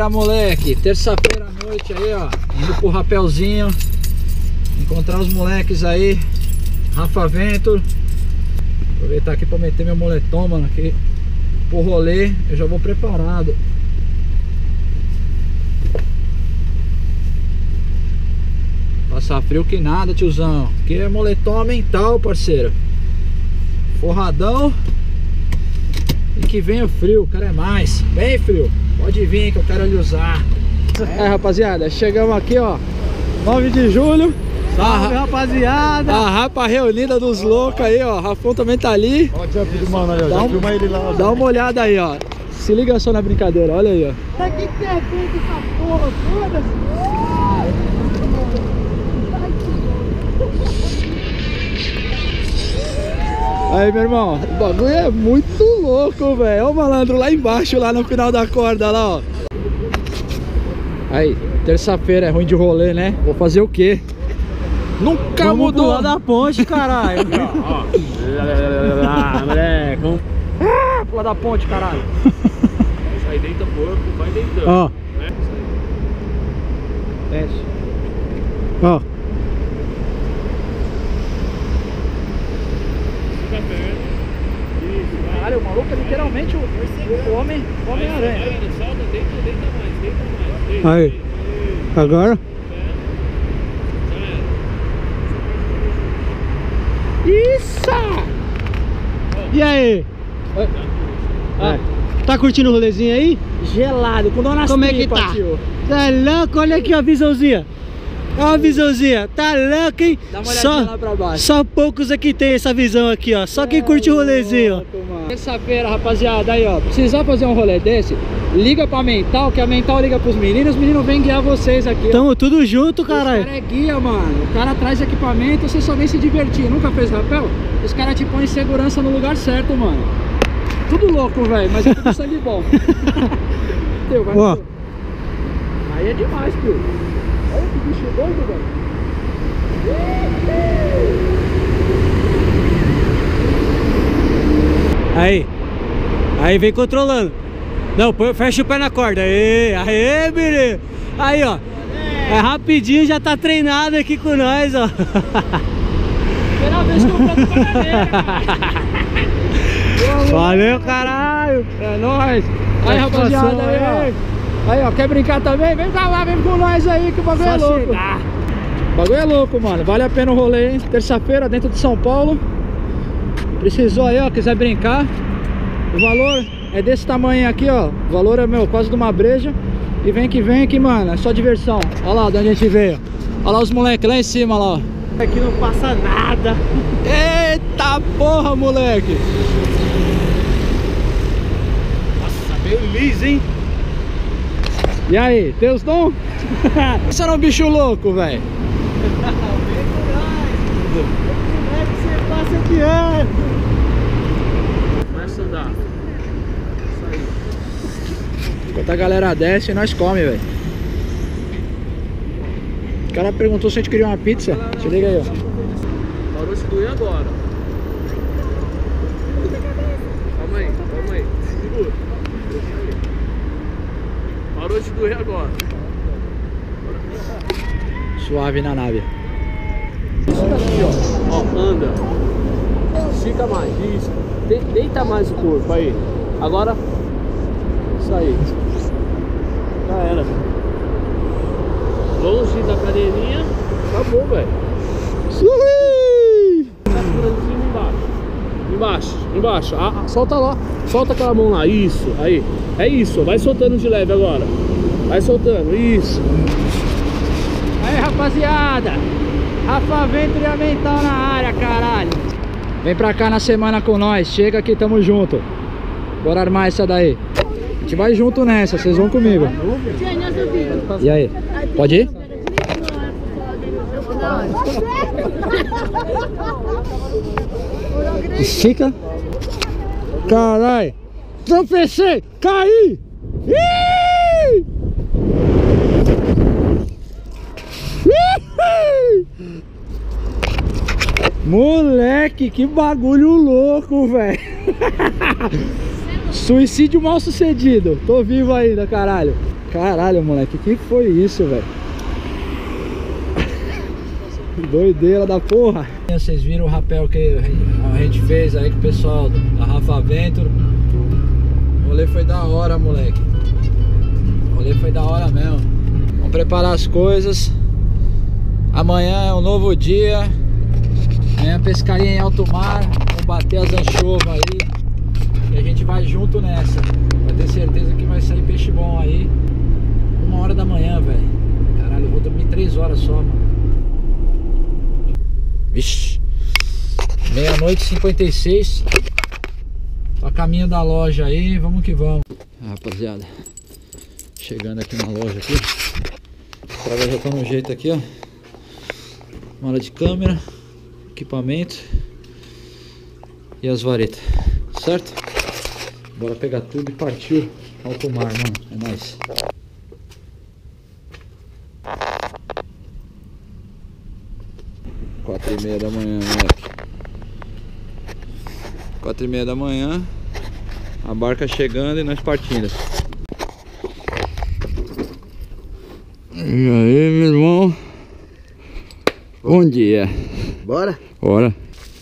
Terça-feira, moleque. Terça-feira à noite aí, ó. Indo pro rapelzinho. Encontrar os moleques aí. Rafa Ventur. Aproveitar aqui pra meter meu moletom, mano. Aqui pro rolê. Eu já vou preparado. Passar frio que nada, tiozão. Aqui é moletom mental, parceiro. Forradão. E que venha o frio, o cara é mais. Vem, frio. Pode vir que eu quero lhe usar. É, rapaziada, chegamos aqui, ó. 9 de julho. Salve, rapaziada! A rapa reunida dos loucos aí, ó. Rafão também tá ali. Ó o jump do mano aí, ó. Dá Já um- filma ele lá. ó. Dá uma olhada aí, ó. Se liga só na brincadeira, olha aí, ó. Pra que que é feito essa porra toda? Aí, meu irmão, o bagulho é muito louco, velho. Olha o malandro lá embaixo, lá no final da corda, lá, ó. Aí, terça-feira é ruim de rolê, né? Vou fazer o quê? Nunca Vamos mudou. pular da ponte, caralho. ó, ó. Ah, moleque, vamos... Ah, pula da ponte, caralho. Sai deita porco, vai deitando. Ó, Né? Desce. ó. Fica perto. Isso, vai. Caralho, o maluco é literalmente o, o homem, o Vai, Homem-Aranha. vai, solta, deita, deita mais, deita mais. Deita, Aí. Agora? Era. Isso! E aí? Ah, Tá curtindo o rolezinho aí? gelado, com dor nas Como é que tá? tio. Tá louco? Olha aqui a visãozinha. Ó a visãozinha. Tá louco, hein? Dá uma olhadinha Só, lá pra baixo. só poucos aqui tem essa visão aqui, ó. Só quem curte o rolezinho, ó. Mano. Terça-feira, rapaziada, aí ó, precisar fazer um rolê desse, liga pra Mental, que a Mental liga pros meninos, os meninos vêm guiar vocês aqui. ó. Tamo tudo junto, Os cara caralho. é guia, mano. O cara traz equipamento, você só vem se divertir. Nunca fez rapel? Os caras te põem segurança no lugar certo, mano. Tudo louco, velho, mas é tudo sangue bom. Teu, vai Ó. Aí é demais, tio. Olha que bicho doido, velho. Aí. Aí vem controlando. Não, põe- fecha o pé na corda. Aê, aê, menino. Aí, ó. É rapidinho, já tá treinado aqui com nós, ó. Primeira vez que eu canto bananeira, Valeu, caralho. É nóis. Aí, rapaziada, aí, ó. Aí, ó, quer brincar também? Vem cá lá, vem com nós aí, que o bagulho é Só louco. chegar. O bagulho é louco, mano. Vale a pena o rolê, hein? Terça-feira, dentro de São Paulo. Precisou aí, ó, quiser brincar. O valor é desse tamanho aqui, ó. O valor é, meu, quase de uma breja. E vem que vem aqui, mano. É só diversão. Olha lá de onde a gente veio. Olha lá os moleques lá em cima, lá, ó. Aqui não passa nada. Eita porra, moleque! Nossa, beleza, hein? E aí, Deus dom? Você era um bicho louco, velho. Como é que você passa aqui, é? Começa a andar. Isso aí. Enquanto a galera desce, nós come, velho. O cara perguntou se a gente queria uma pizza. Se liga aí, ó. Parou de doer agora. Calma aí, calma aí. Segura. Parou de doer agora. Suave na nave. Isso daqui, ó. Ó, anda. Estica mais. Isso. De- deita mais o corpo aí. Agora. Isso aí. Já era. Longe da cadeirinha. Acabou, velho. Tá segurando embaixo. Embaixo, embaixo. Ah, ah, solta lá. Solta aquela mão lá. Isso. Aí. É isso. Vai soltando de leve agora. Vai soltando. Isso. Aí, rapaziada. Rafa Ventre a Mental na área, caralho. Vem pra cá na semana com nós. Chega aqui, tamo junto. Bora armar essa daí. A gente vai junto nessa, vocês vão comigo. E aí? Pode ir? Estica. Caralho. Tropecei. Caí. Moleque, que bagulho louco, velho. Suicídio mal sucedido. Tô vivo ainda, caralho. Caralho, moleque, que foi isso, velho? Doideira da porra. Vocês viram o rapel que a gente fez aí com o pessoal da Rafa Venture. O rolê foi da hora, moleque. O rolê foi da hora mesmo. Vamos preparar as coisas. Amanhã é um novo dia. Amanhã pescaria em alto mar. Vamos bater as anchovas aí. E a gente vai junto nessa. Vai ter certeza que vai sair peixe bom aí. Hora da manhã, velho. Caralho, eu vou dormir três horas só, mano. Vixe. Meia-noite 56. Tô a caminho da loja aí, vamos que vamos. Rapaziada, chegando aqui na loja aqui. Pra já tá no jeito aqui, ó. Mala de câmera, equipamento e as varetas, certo? Bora pegar tudo e partiu alto mar, mano. É nóis. Quatro e meia da manhã, moleque. Quatro e meia da manhã. A barca chegando e nós partindo. E aí, meu irmão? Bom dia. Bora? Bora.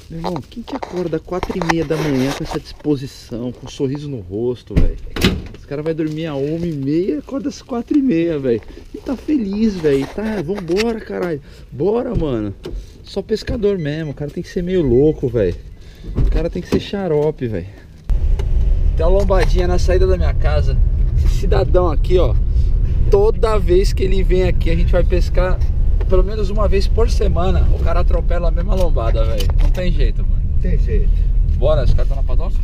Meu irmão, quem que acorda quatro e meia da manhã com essa disposição, com um sorriso no rosto, velho? Os cara vai dormir a uma e meia acorda às quatro e meia, velho. E tá feliz, velho. Tá, vambora, caralho. Bora, mano. Só pescador mesmo. O cara tem que ser meio louco, velho. O cara tem que ser xarope, velho. Tem uma lombadinha na saída da minha casa. Esse cidadão aqui, ó. Toda vez que ele vem aqui, a gente vai pescar pelo menos uma vez por semana. O cara atropela a mesma lombada, velho. Não tem jeito, mano. Tem jeito. Bora, os caras estão na padoca?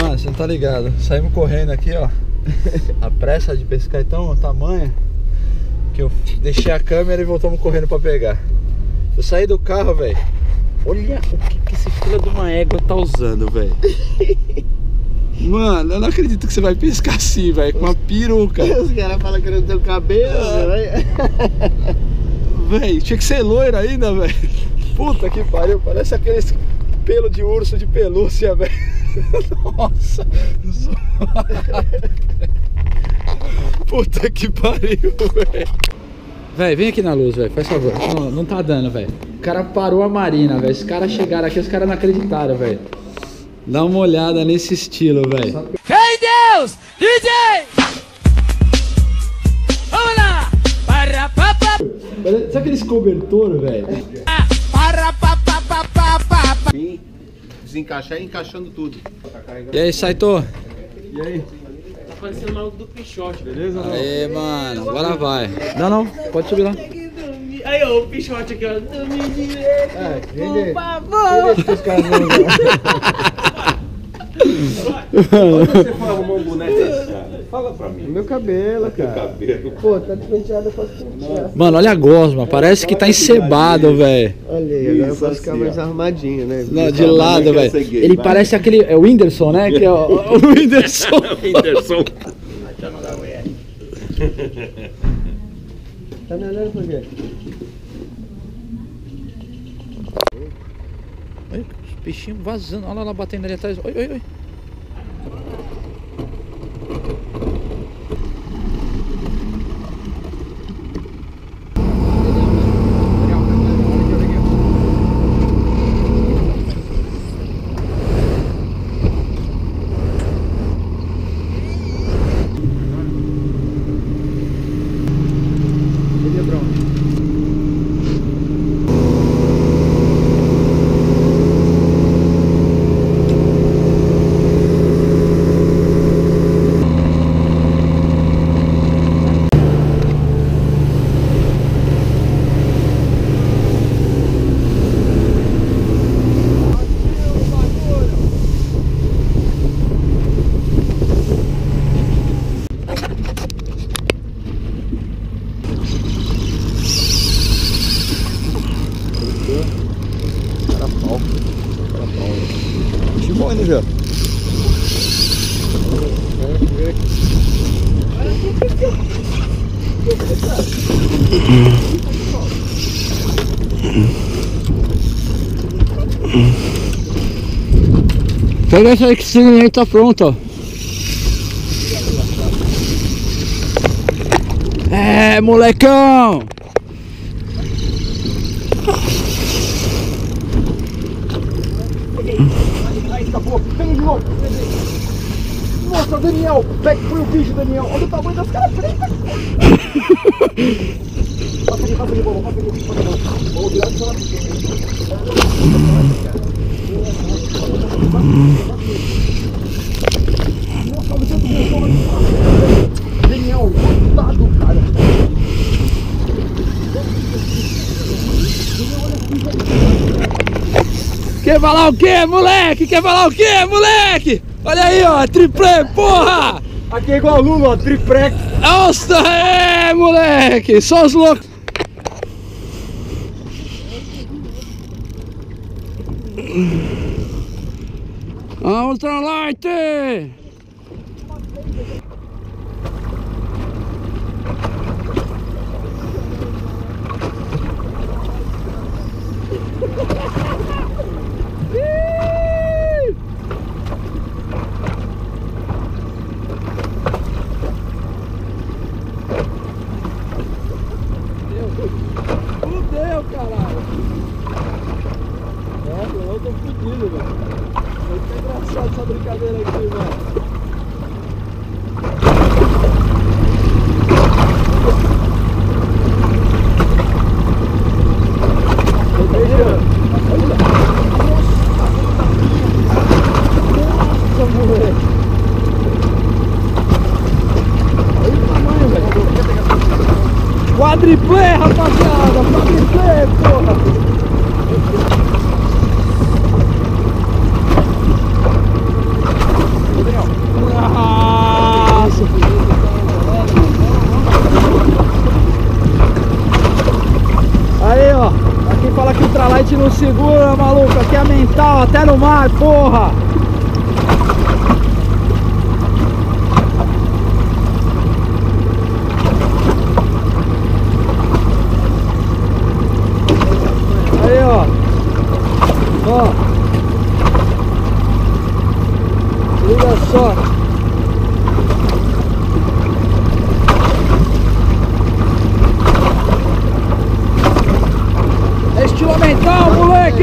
Mano, você não tá ligado. Saímos correndo aqui, ó. A pressa de pescar é tão tamanha que eu deixei a câmera e voltamos correndo pra pegar. Eu saí do carro, velho. Olha o que, que esse filho de uma égua tá usando, velho. Mano, eu não acredito que você vai pescar assim, velho, com uma peruca. Os caras falam que não tem cabelo, velho. Véi, tinha que ser loira ainda, velho. Puta que pariu, parece aqueles pelo de urso de pelúcia, velho. Nossa. Puta que pariu, velho. Véi, vem aqui na luz, velho, faz favor. Não, não tá dando, velho. O cara parou a marina, velho. Os caras chegaram aqui, os caras não acreditaram, velho. Dá uma olhada nesse estilo, velho. Ei Deus! DJ! Vamos lá! Para pa pa Sabe aqueles cobertor, velho? para pa pa pa pa pa pa. Sim, desencaixar e encaixando tudo. E aí, Saito? Tá parecendo maluco do Pichote, beleza? Aê, mano, agora vai. Não, não, pode subir lá. Aí, ó, o Pichote aqui, ó. Dormir direito, por favor. Você foi arrumar um boneco? Fala pra mim. Meu cabelo, cara. Cabelo. Pô, tá despenteado, eu posso pentear. Mano, olha a gosma, parece que tá encebado, velho. Olha aí, agora eu posso ficar assim, mais arrumadinho, né? Não, de lado, velho. Ele vai. parece aquele. É o Whindersson, né? Que é o, o Whindersson. Whindersson. Tá me olhando por quê? Olha os peixinhos vazando. Olha lá batendo ali atrás. Oi, oi, oi. Chegou ainda já. Pega essa aí que esse aí tá pronto, ó. É, molecão! Pega de novo. Nossa, Daniel. Pega, põe o bicho, Daniel. Olha o tamanho das caras pretas. Passa aqui, passa aqui, bola. Passa aqui, passa aqui. Vou virar de fora. Nossa, olha o tanto de bola. Daniel, coitado, cara. Quer falar o quê, moleque? Quer falar o quê, moleque? Olha aí, ó, triplé, porra! Aqui é igual Lula, ó, triplex. Nossa, é, moleque! Só os loucos! Fudeu, caralho! Nossa, eu tô fudido, velho. Ficar engraçado essa brincadeira aqui, velho. Nossa, moleque! Olha o tamanho, velho! Quadriplé, rapaziada! Quadriplé, porra! Nossa! Aí, ó. Aqui fala que o Ultralight não segura, maluco. Aqui é mental, até no mar, porra! Aí, ó. Ó. Liga só. É estilo mental, moleque!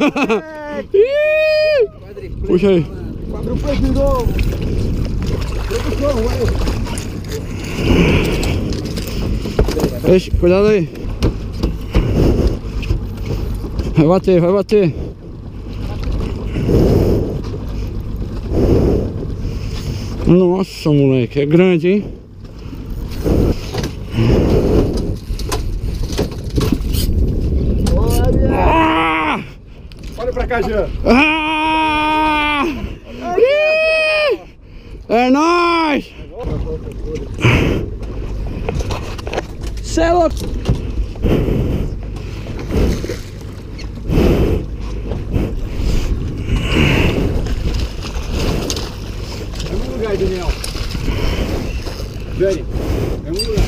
Puxa aí. Quadruplé de novo. Produção, olha. Ixi, cuidado aí. Vai bater, vai bater. Nossa, moleque, é grande, hein? Ah! Olha pra cá, Jean. Ah! Ih! É nóis! Cê é louco! Vem um lugar, Daniel. Dani, vem um lugar.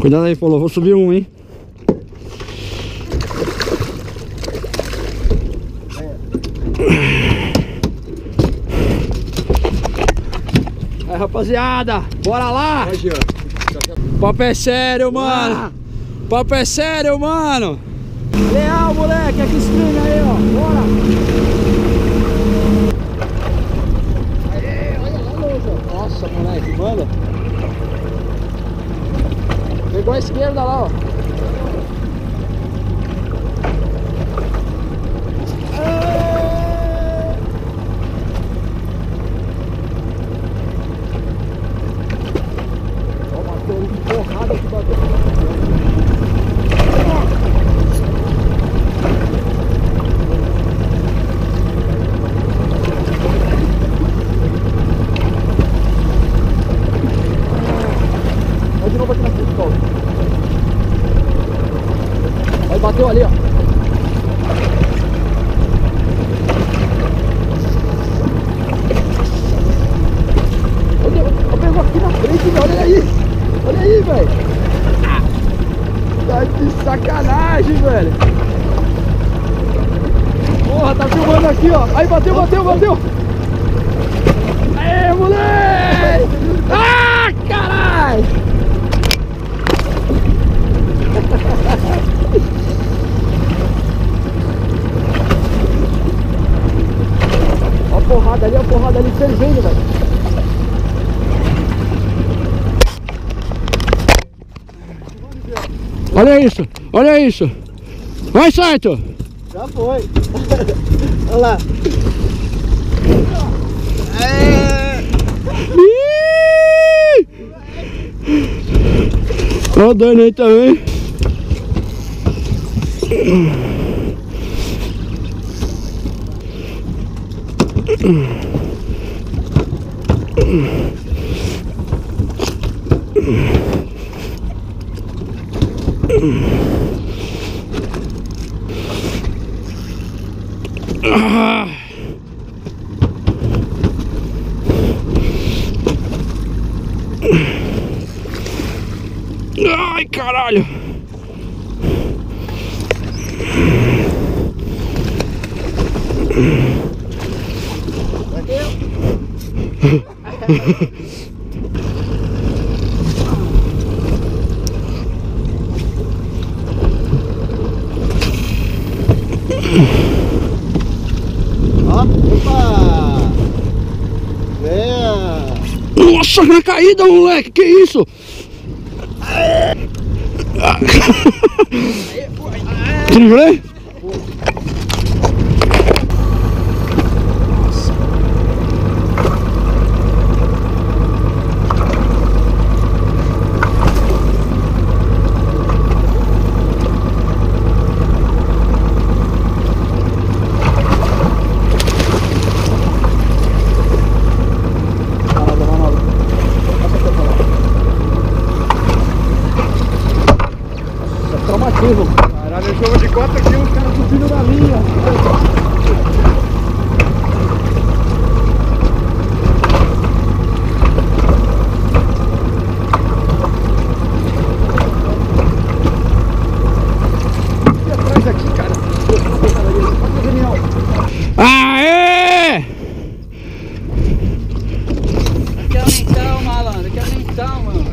Cuidado aí, Paulo, eu vou subir um, hein? rapaziada. Bora lá. Papo é sério, mano. Papo é sério, mano. Leal, moleque. Aqui stream aí, ó. Bora. Aê, olha lá, Luza. Nossa, moleque, manda. Pegou a esquerda lá, ó bateu de porrada que bateu. Vai de novo aqui na frente, Paulo. Aí bateu ali, ó. Olha, ó, pegou aqui na frente, velho. Olha aí. Olha aí, velho. Tá de sacanagem, velho. Porra, tá filmando aqui, ó. Aí, bateu, bateu, bateu. Aê, moleque! Ah, caralho! A porrada ali, fervendo, velho. Olha isso, olha isso. Vai, Saito! Já foi. Olha lá. Olha o Dani aí também. Ah! Ó. Opa. Venha. Nossa, na caída, moleque, que isso? Driblei? Traumatismo. Caralho, jogo de 4 quilos, o cara subindo na linha. Aqui atrás aqui, cara. Olha o Daniel. Aê! Quer aumentar, malandro? Quer aumentar, mano?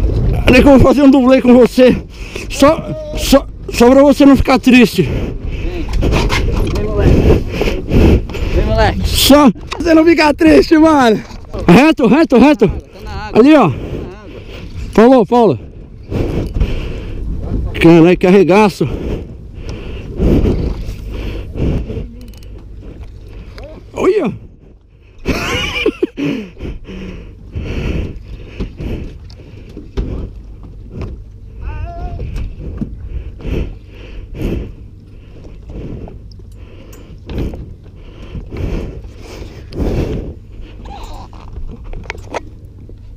Olha que eu vou fazer um dublê com você. Só, só, só pra você não ficar triste. Vem, moleque. Vem, moleque. Só pra você não ficar triste, mano. Reto, reto, reto. Ali, ó. Falou, Paula. Caralho, que arregaço. Olha.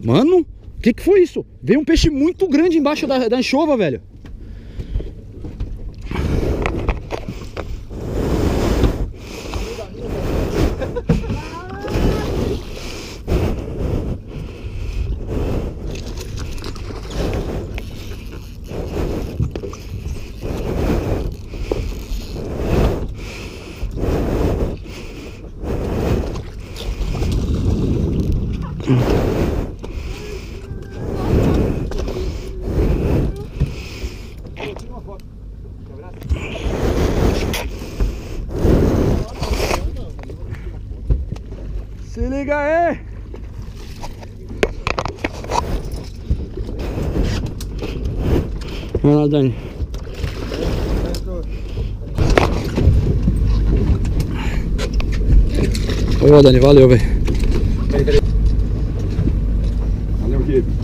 Mano, o que, que foi isso? Veio um peixe muito grande embaixo da, da anchova, velho. Liga aí! Vai lá, Dani. Ô, Dani, valeu, velho. Valeu, querido.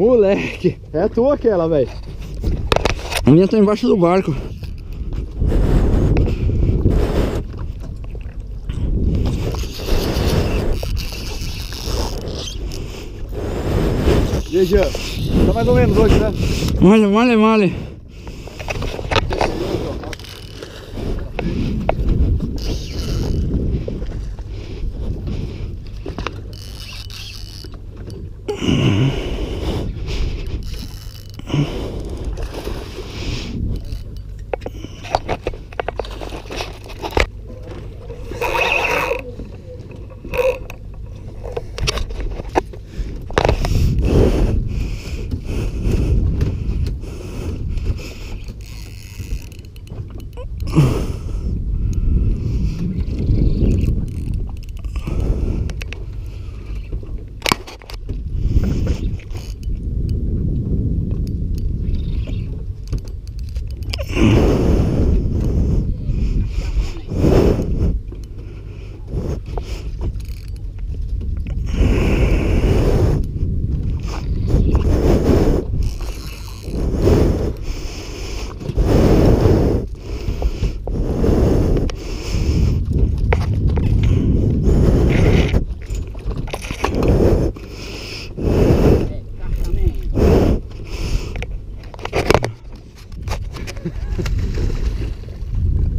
Moleque, é a tua aquela, velho. A minha tá embaixo do barco. E aí, Jean? Tá mais ou menos hoje, né? Male, male, male.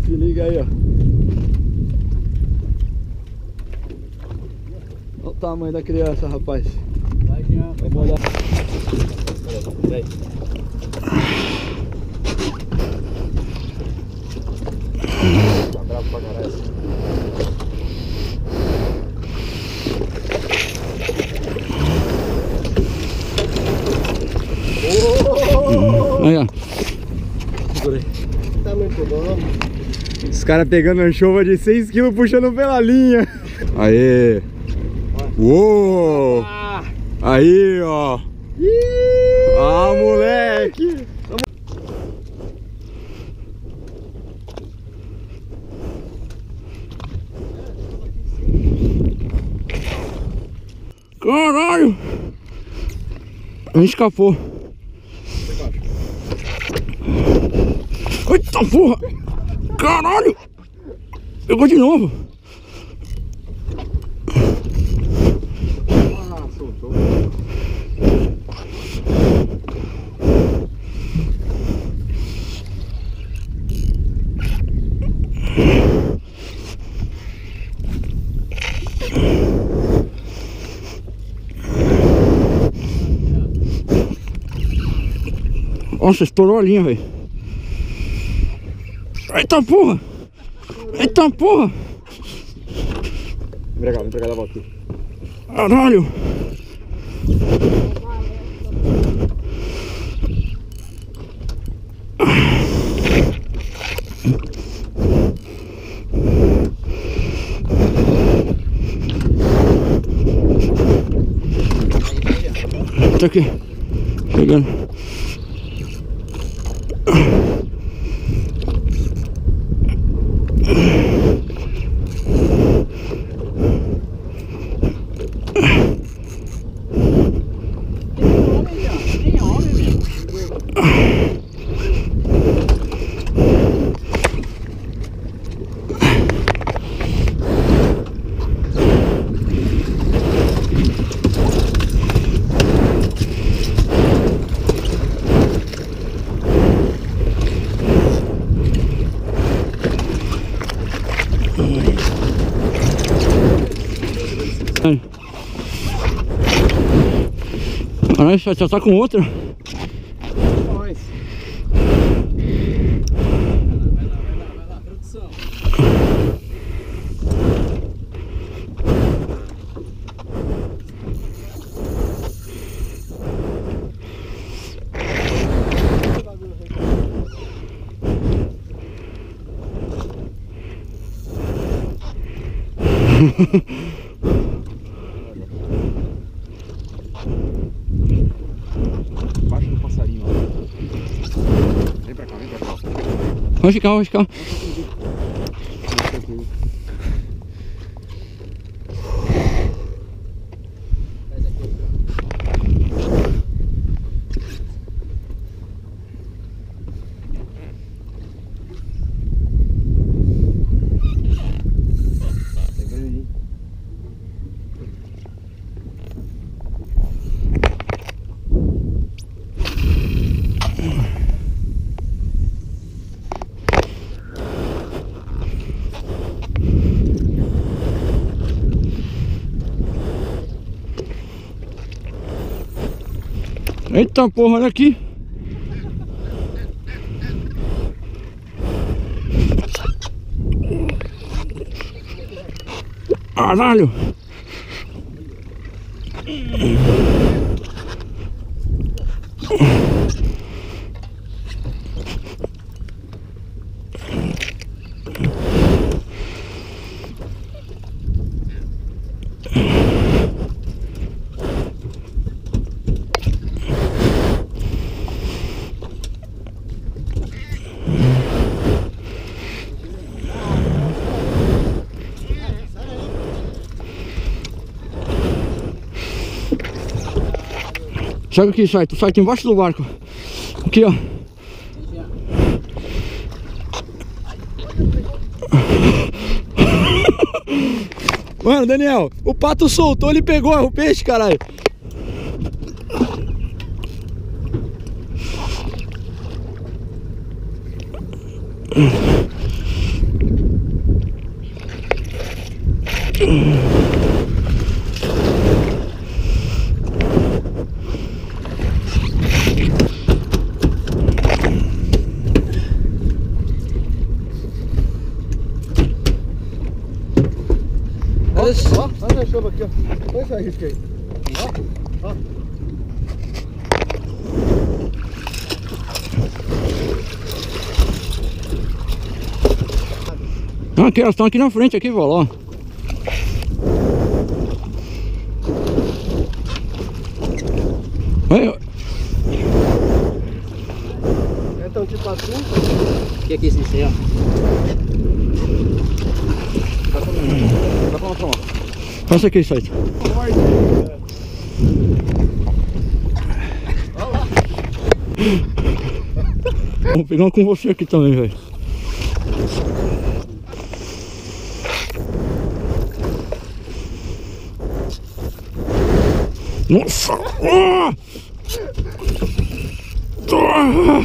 Se liga aí, ó. O tamanho da criança, rapaz. Vamos olhar. Tá bravo pra caralho. Aí, ó. Tá muito bom. Os caras pegando anchova de 6kg puxando pela linha. Aê! Uou! Aí, ó! Ah, moleque! Caralho! A gente escapou. Eita porra! Caralho! Pegou de novo. Nossa, estourou a linha, velho. Eita porra! Eita porra! Vem pra cá, vem pra cá, dá a volta aqui. Caralho! Tá aqui. Pegando. Caralho, já já tá com outra. Nós. Baixa do passarinho, ó. Vem pra cá, vem pra cá. Vai ficar, vai ficar. Eita porra, olha aqui. Caralho. Chega aqui, sai, tu sai, embaixo do barco. Aqui, ó. Mano, Daniel, o pato soltou, ele pegou o peixe, caralho. Olha só. Olha aqui, ó. Olha essa risca aí. Ah, aqui, elas estão aqui na frente, aqui, vó, ó. Olha, Então, tipo assim, O que é que é isso aí, ó? dá pra mostrar uma. Passa aqui, sai. Vou pegar uma com você aqui também, velho. Nossa! Ah! Ah!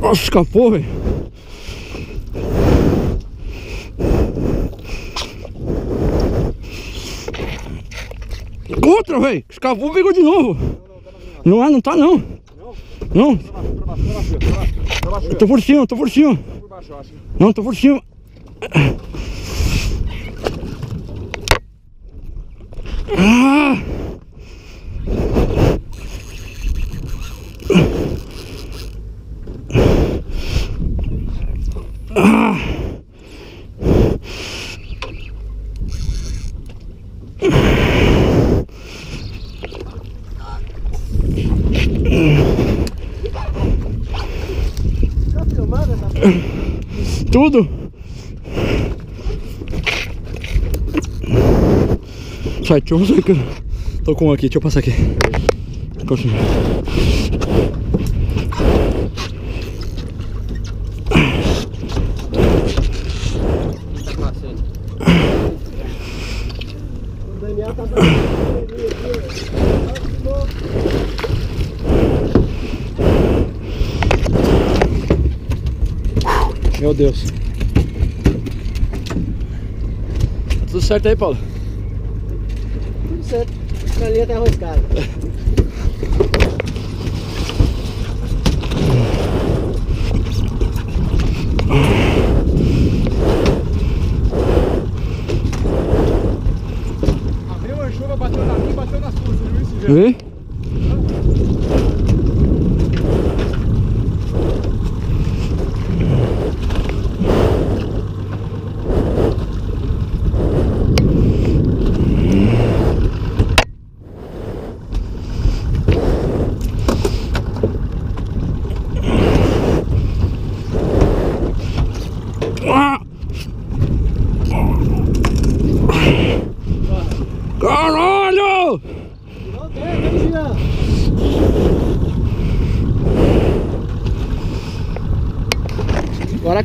Nossa, escapou, velho. Outra, velho. Escapou, pegou de novo. Não é, não tá não. Não, baixo, tô por cima, tô por cima. eu. Não, tô por cima. Ah! Tudo? Sai, deixa eu passar aqui. Tô com um aqui, deixa eu passar aqui. Continua. Deus. Tá tudo certo aí, Paulo? Tudo certo. A até tá.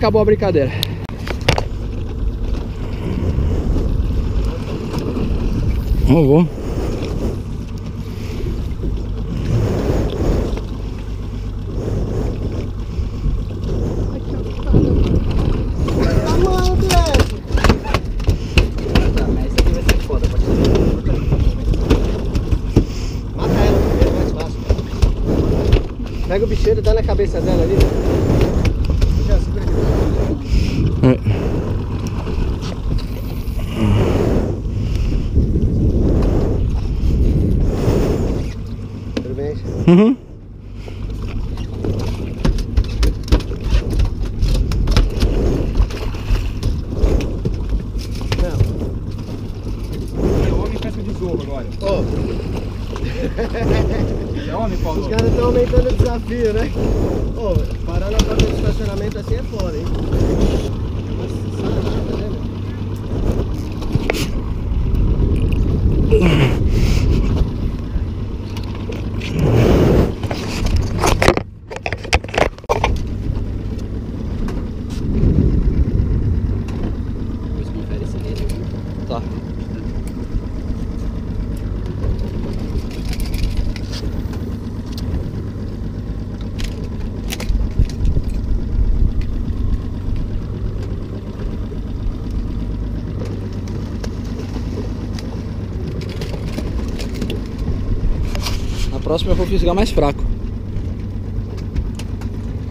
acabou a brincadeira. Ó, vou. Tamanho desse. Esse aqui vai ser foda, pode ser. Mata ela primeiro, mais fácil. Pega o bicheiro e dá na cabeça dela ali. Já segura aqui. Tudo bem? Uhum. É homem pesca de zorro agora. Ô, É homem, Paulo? os caras estão aumentando o desafio, né? Ô, parar na porta de estacionamento assim é foda, hein? Nossa, sacanagem, né, meu? Depois confere esse dedo. Tá. Na próxima eu vou fisgar mais fraco.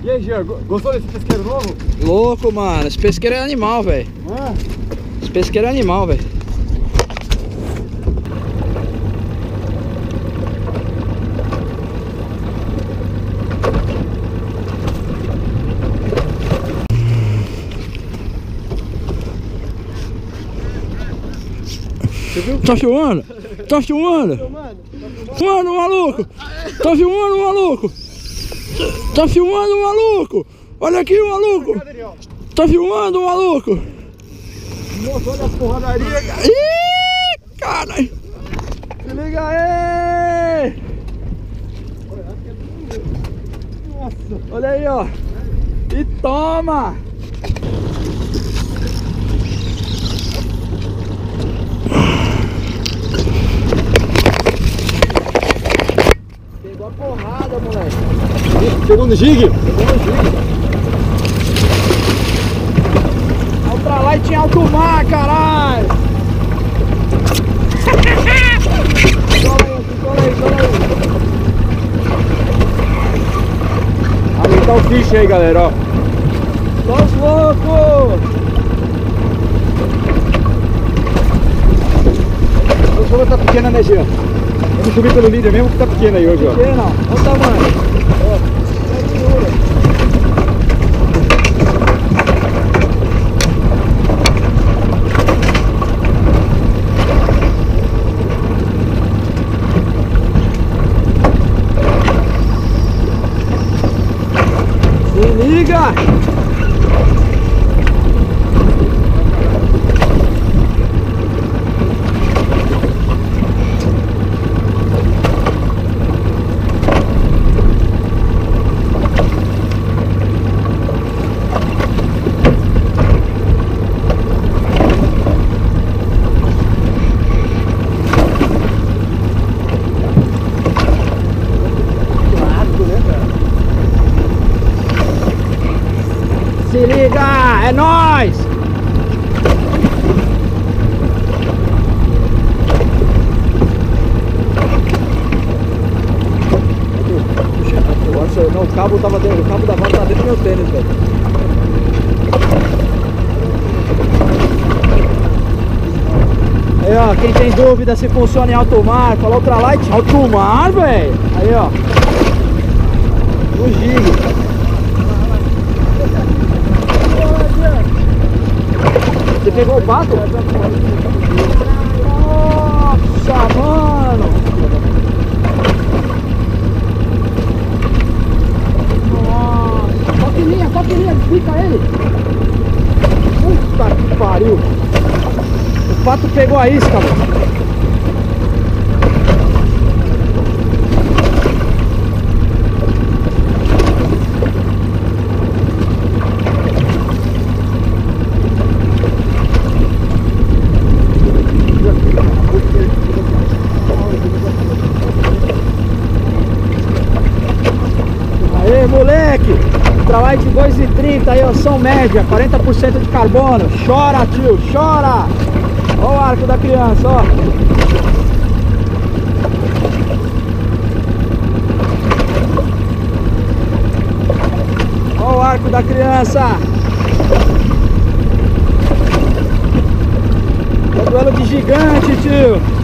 E aí, Jean, go- gostou desse pesqueiro novo? Louco, mano. Esse pesqueiro é animal, velho. Ah, Esse pesqueiro é animal, velho. Tá filmando? Tá filmando? Filmando, maluco! Tá filmando, maluco! Tá filmando, maluco! Olha aqui, maluco! Tá filmando, maluco! nossa, olha a porradaria, cara. Ih, caralho! Se liga aí! Nossa, Olha aí, ó. E toma! Pegou a porrada, moleque. Chegou no jig? Vamos pra lá e tinha alto mar, caralho! Aumentar o fish aí, galera, ó. Só os loucos! A chuva tá pequena, né, Jean? Vamos subir pelo líder mesmo que tá pequena aí hoje, ó. Não, olha o tamanho. Se liga! cabo tava dentro, o cabo da moto tá dentro do meu tênis, velho. Aí, ó, quem tem dúvida se funciona em alto mar, fala ultralight, alto mar, velho. Aí, ó. O gig. Você pegou o pato? Nossa, mano! Nossa! Toque linha, toque linha, pica ele! Puta que pariu! O pato pegou a isca, mano! Moleque! Ultralight 2,30 aí, ó, são média, 40% de carbono. Chora, tio, chora! Ó o arco da criança, ó. Ó o arco da criança. É duelo de gigante, tio.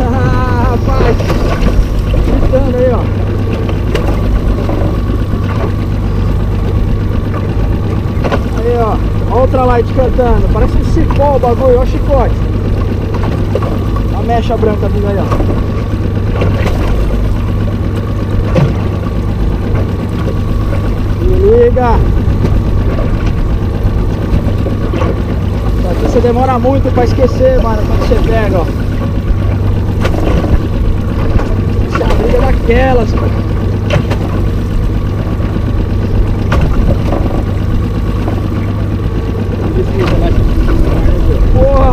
Ah, rapaz! Gritando aí, ó. Aí, ó. Ó o Parece um cipó o bagulho, ó chicote. A mecha branca vindo aí, ó. Liga! Só que você demora muito pra esquecer, mano, quando você pega, ó. Essa é briga daquelas, mano. Porra!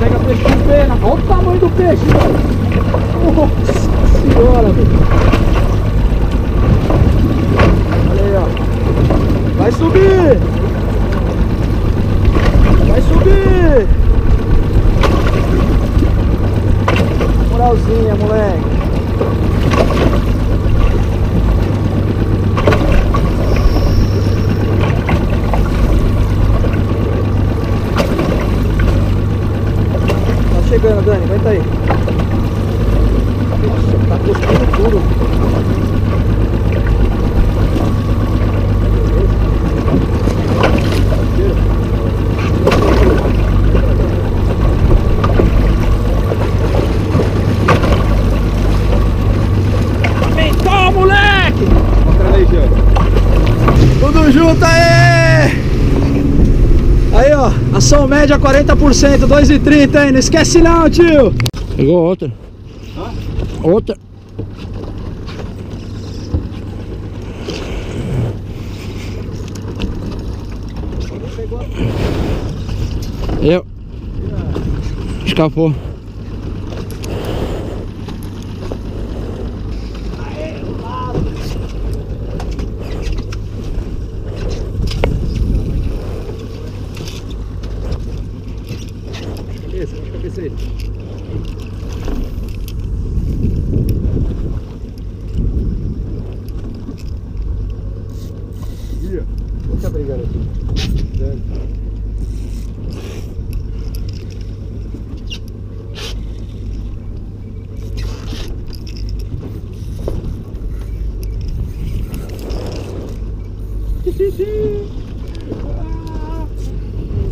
Pega peixe com pena. Olha o tamanho do peixe, velho. Nossa senhora, velho. Olha aí, ó. Vai subir! Vai subir! Moralzinha, moleque. Tá chegando, Dani, aguenta aí. Nossa, tá cuspindo tudo. Então, moleque! Tudo junto aí! Aí, ó, ação média 40%, 2,30, hein? Não esquece não, tio! Pegou outra. Outra. Eu. Escapou. Ih, Quem tá brigando aqui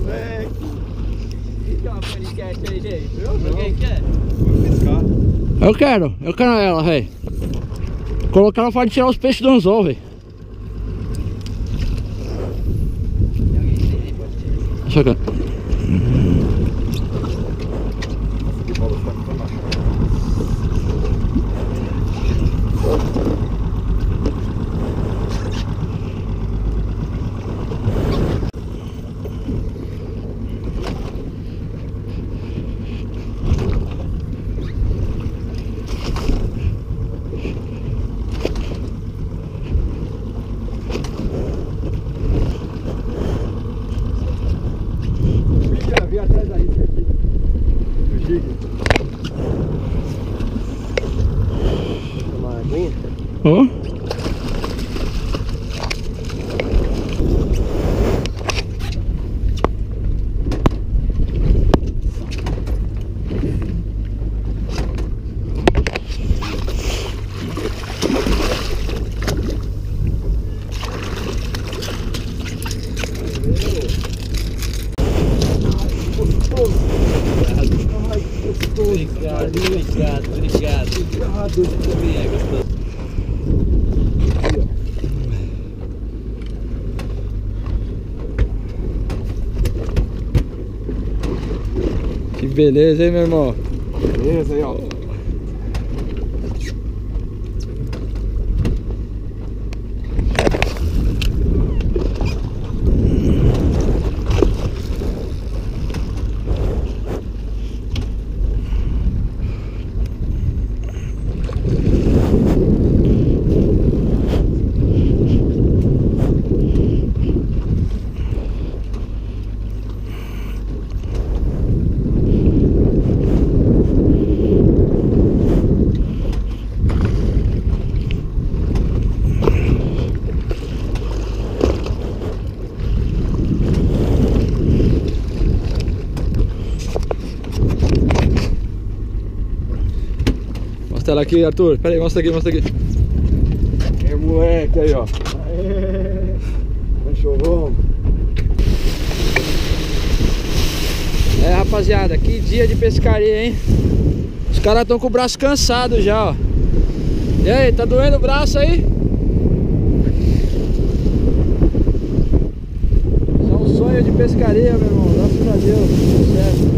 moleque. Fica uma panicast aí, gente. Eu não. Alguém quer? Vou pescar. Eu quero, eu quero ela, velho. Colocar ela para tirar os peixes do anzol, velho. Deixa eu ver. Vi atrás aí, certinho. O giga. Uma aguinha? Ó. Obrigado, obrigado, obrigado. Obrigado, também é gostoso. Que beleza, hein, meu irmão? Beleza aí, ó. Ela aqui, Arthur. Pera aí, mostra aqui, mostra aqui. É moleque aí, ó. Aê. Cachorrão. É, rapaziada, que dia de pescaria, hein? Os caras estão com o braço cansado já, ó. E aí, tá doendo o braço aí? Isso é um sonho de pescaria, meu irmão. Graças a Deus, tudo certo.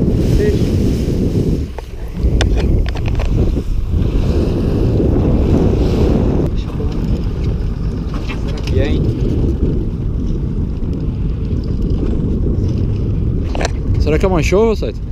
Será que é manchou, Saito?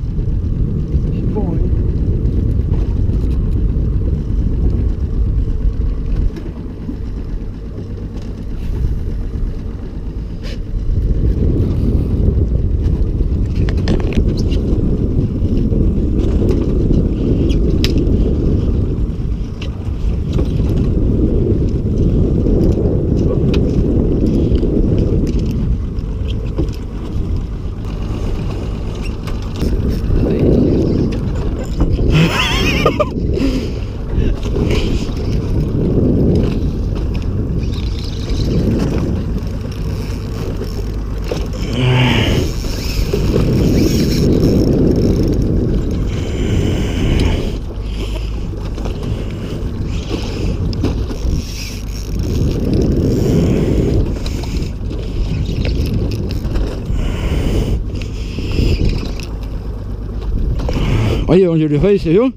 Onde ele veio, você viu?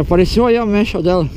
Apareceu aí a mecha dela.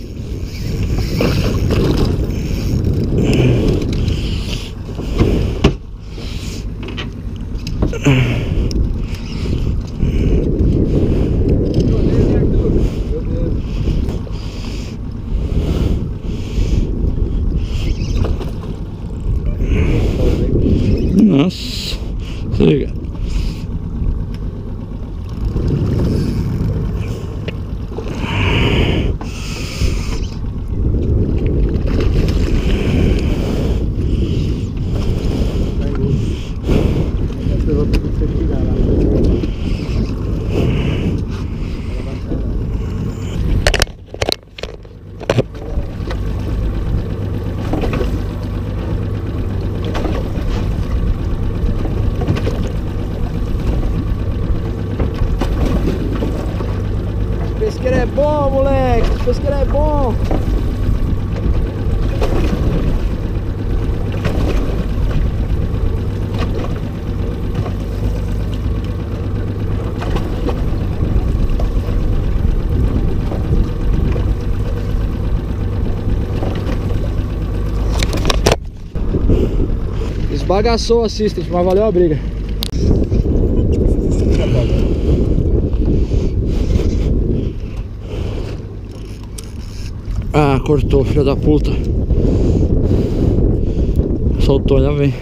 Bagaçou o assistant, mas valeu a briga. Ah, cortou, filho da puta. Soltou, já vem.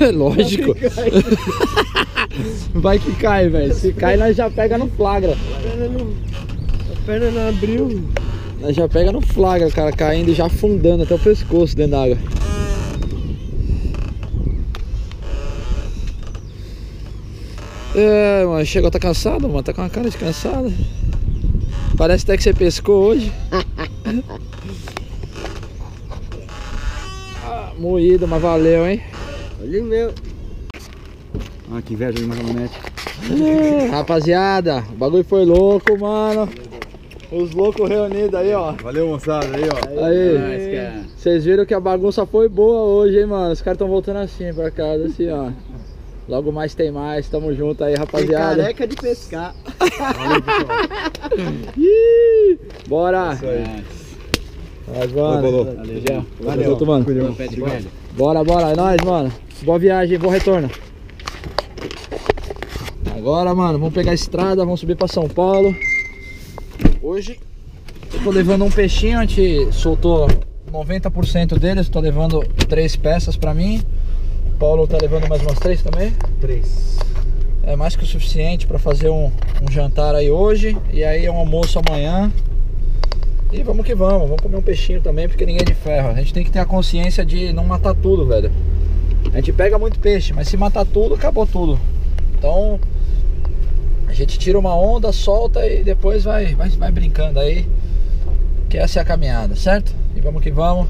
Lógico. Vai que cai, velho. Se cai, nós já pega no flagra. a perna não, a perna não abriu. Nós já pega no flagra, cara, caindo e já afundando até o pescoço dentro da água. É, mano, chegou, tá cansado, mano, tá com uma cara de cansado. Parece até que você pescou hoje. Ah, moído, mas valeu, hein? Olha meu. Ah, que inveja de. É, rapaziada, o bagulho foi louco, mano. Os loucos reunidos aí, ó. Valeu, moçada, aí, ó. Aí, vocês viram que a bagunça foi boa hoje, hein, mano? Os caras estão voltando assim pra casa, assim, ó. Logo mais tem mais, tamo junto aí, Tem rapaziada. careca de pescar. Ih, bora! Mas, mano. Valeu. Valeu. De velho. Bora, bora, é nóis, mano. Boa viagem, bom retorno. Agora, mano, vamos pegar a estrada, vamos subir pra São Paulo. Hoje eu tô levando um peixinho, a gente soltou 90% deles, tô levando três peças pra mim. O Paulo tá levando mais umas três também. Três. É mais que o suficiente pra fazer um, um jantar aí hoje e aí é um almoço amanhã. E vamos que vamos, vamos comer um peixinho também, porque ninguém é de ferro. A gente tem que ter a consciência de não matar tudo, velho. A gente pega muito peixe, mas se matar tudo, acabou tudo. Então, a gente tira uma onda, solta e depois vai, vai, vai brincando aí. Que essa é a caminhada, certo? E vamos que vamos.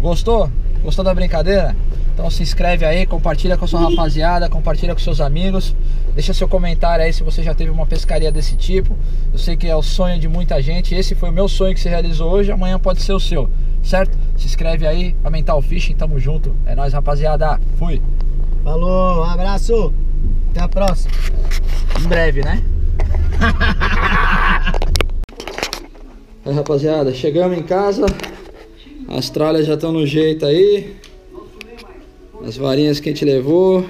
Gostou? Gostou da brincadeira? Então se inscreve aí, compartilha com a sua rapaziada, compartilha com seus amigos. Deixa seu comentário aí se você já teve uma pescaria desse tipo. Eu sei que é o sonho de muita gente. Esse foi o meu sonho que se realizou hoje, amanhã pode ser o seu, certo? Se inscreve aí, aumentar o fishing, tamo junto. É nóis, rapaziada. Fui. Falou, um abraço. Até a próxima. Em breve, né? Aí, rapaziada, chegamos em casa. As tralhas já estão no jeito aí. As varinhas que a gente levou.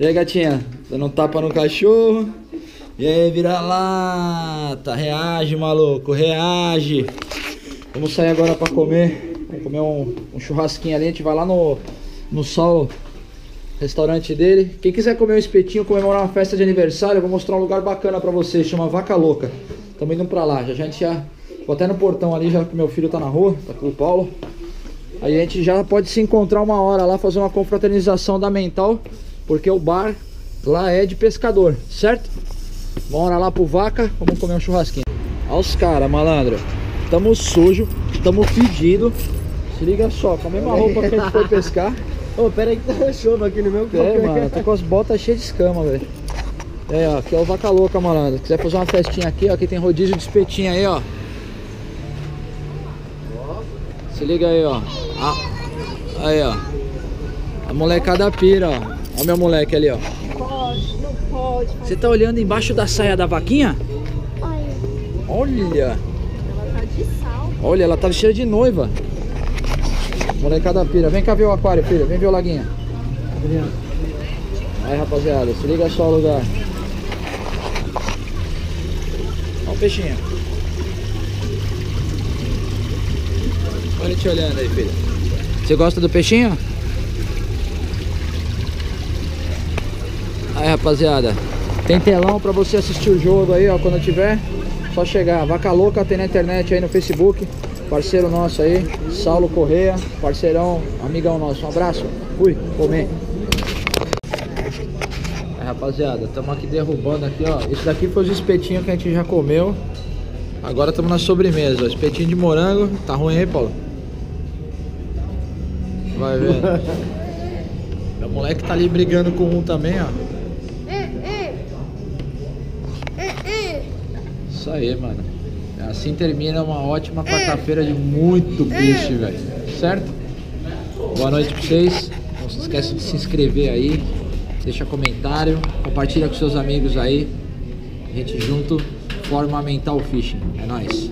E aí, gatinha? Dando um tapa no cachorro. E aí, vira lata. Reage, maluco, reage. Vamos sair agora pra comer. Vamos comer um, um churrasquinho ali. A gente vai lá no, no sol, restaurante dele. Quem quiser comer um espetinho, comemorar uma festa de aniversário, eu vou mostrar um lugar bacana pra vocês. Chama Vaca Louca. Estamos indo pra lá. Já, já a gente já. Vou até no portão ali, já que meu filho tá na rua, tá com o Paulo. Aí a gente já pode se encontrar uma hora lá, fazer uma confraternização da mental, porque o bar lá é de pescador, certo? Vamos lá pro vaca, vamos comer um churrasquinho. Olha os caras, malandro. Tamo sujo, tamo fedido. Se liga só, com a mesma roupa que a gente foi pescar. Ô, pera aí que tá chova aqui no meu É, mano, tô com as botas cheias de escama, velho. É, ó, aqui é o Vaca Louca, malandro. Se quiser fazer uma festinha aqui, ó, aqui tem rodízio de espetinho aí, ó. Se liga aí, ó. Ah, aí, ó. A molecada pira, ó. Ó meu moleque ali, ó. Pode, não pode. Você tá olhando embaixo da saia da vaquinha? Olha, Olha, ela tá de sal. olha, ela tá vestida de noiva. Molecada pira. Vem cá ver o aquário, filho. Vem ver o laguinho. Aí, rapaziada, se liga só o lugar. Olha o peixinho. Olha te olhando aí, filho. Você gosta do peixinho? Aí, rapaziada. Tem telão pra você assistir o jogo aí, ó, quando tiver. Só chegar. Vaca Louca tem na internet aí no Facebook. Parceiro nosso aí, Saulo Correia, parceirão, amigão nosso. Um abraço. Fui, comer. Aí, rapaziada, estamos aqui derrubando aqui, ó. Isso daqui foi os espetinhos que a gente já comeu. Agora estamos na sobremesa, ó. Espetinho de morango. Tá ruim aí, Paulo? Vai ver. o moleque tá ali brigando com um também, ó. Isso aí, mano. Assim termina uma ótima quarta-feira de muito peixe, velho. Certo? Boa noite pra vocês. Não se esqueça de se inscrever aí. Deixa comentário. Compartilha com seus amigos aí. A gente junto forma Mental Fishing. É nóis.